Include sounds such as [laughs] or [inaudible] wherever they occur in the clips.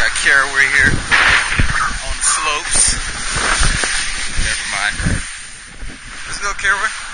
Got Caraway here on the slopes. Never mind. Let's go, Caraway.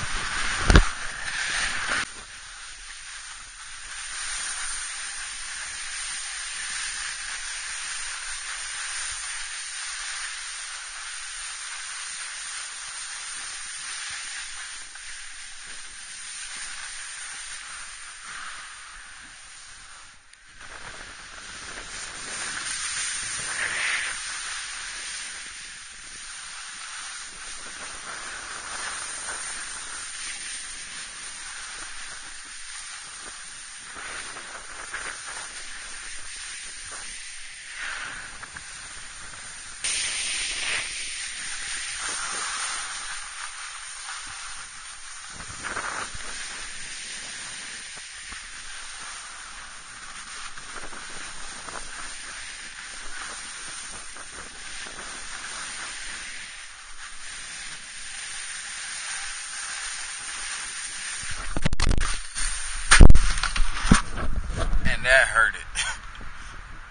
That hurt it.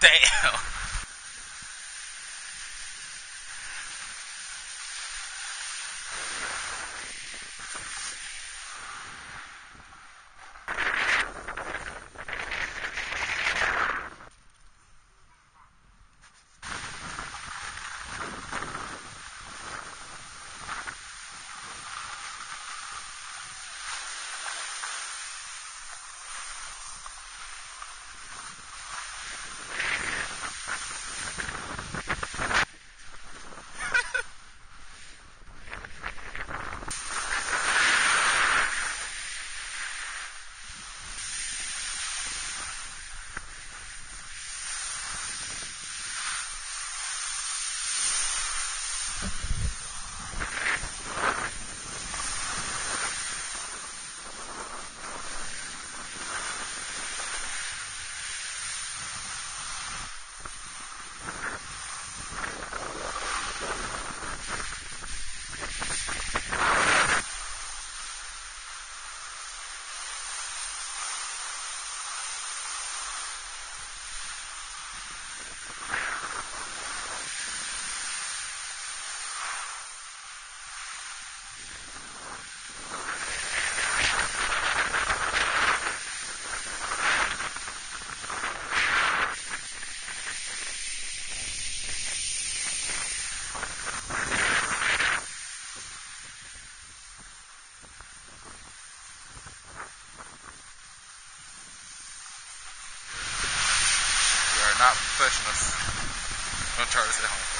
[laughs] Damn. Not professionals. Don't try this at home.